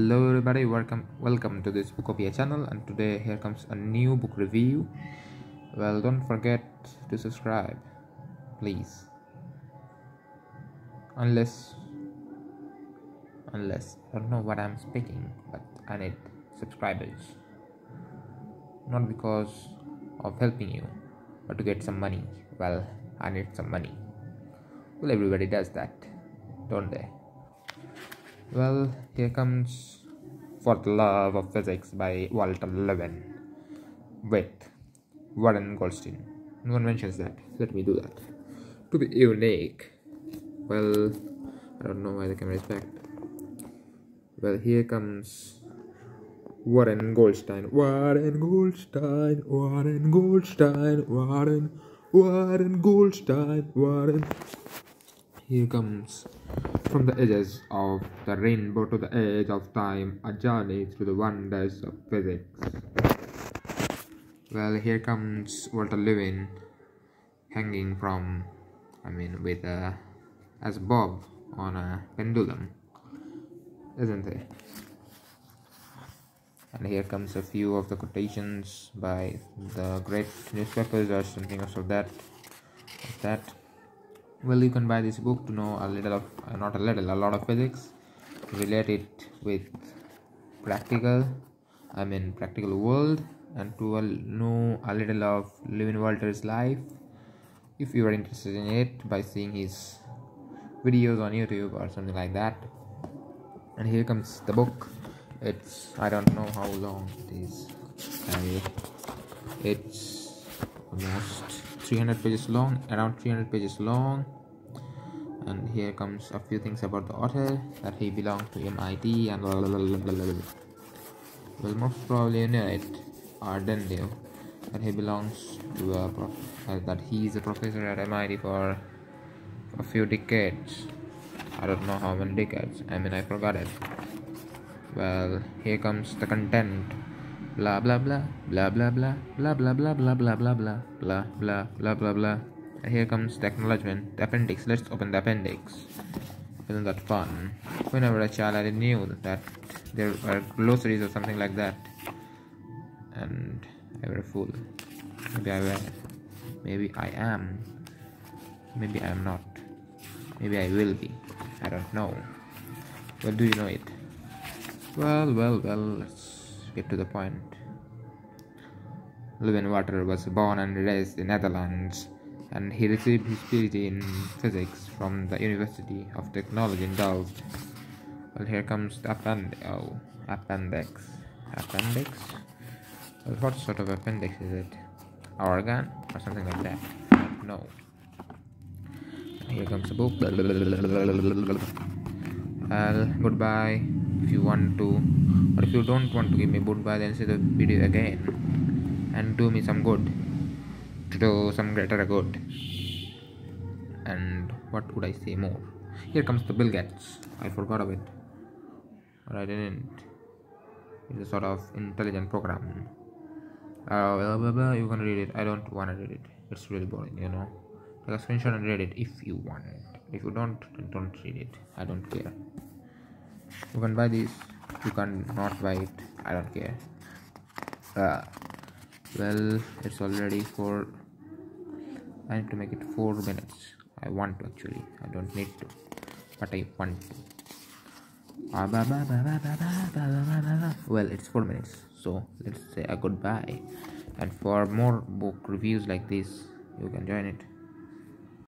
Hello everybody, welcome welcome to this Bookopia channel and today here comes a new book review. Well don't forget to subscribe please. Unless unless I don't know what I'm speaking but I need subscribers. Not because of helping you but to get some money. Well I need some money. Well everybody does that, don't they? Well, here comes For the Love of Physics by Walter Lewin with Warren Goldstein. No one mentions that. Let me do that. To be unique. Well, I don't know why the camera is back. Well, here comes Warren Goldstein. Warren Goldstein. Warren Goldstein. Warren. Warren Goldstein. Warren. Here comes from the edges of the rainbow to the edge of time, a journey through the wonders of physics. Well, here comes Walter Lewin hanging from, I mean, with a, as Bob on a pendulum, isn't it? And here comes a few of the quotations by the great newspapers or something of that. Of that well you can buy this book to know a little of uh, not a little a lot of physics relate it with practical i mean practical world and to know a little of Lewin Walter's life. If you are interested in it by seeing his videos on youtube or something like that. And here comes the book. It's i don't know how long it is. It's almost 300 pages long around 300 pages long. And here comes a few things about the author that he belonged to MIT and blah, blah, blah, blah, blah. well most probably know it or that he belongs to a uh, that he is a professor at MIT for a few decades. I don't know how many decades I mean I forgot it. Well here comes the content blah blah blah blah blah blah blah blah blah blah blah blah blah blah blah blah blah blah here comes the acknowledgement the appendix let's open the appendix isn't that fun whenever a child I knew that there were glossaries or something like that and I were a fool maybe I were maybe I am maybe I am not maybe I will be I don't know well do you know it well well well let's get to the point. Lewin Walter was born and raised in Netherlands, and he received his PhD in physics from the University of Technology in Delft. Well, here comes the append oh, appendix. Appendix? Well, what sort of appendix is it? Organ or something like that? No. here comes the book. Well, goodbye if you want to or if you don't want to give me goodbye then see the video again and do me some good. To do some greater good. And what would I say more? Here comes the Bill Gates. I forgot of it. Or I didn't. It's a sort of intelligent program. Uh, blah, blah, blah, you can read it. I don't want to read it. It's really boring you know. Take a screenshot and read it if you want. If you don't don't read it. I don't care you can buy this you can not buy it i don't care uh, well it's already four i need to make it four minutes i want to actually i don't need to but i want to well it's four minutes so let's say a goodbye and for more book reviews like this you can join it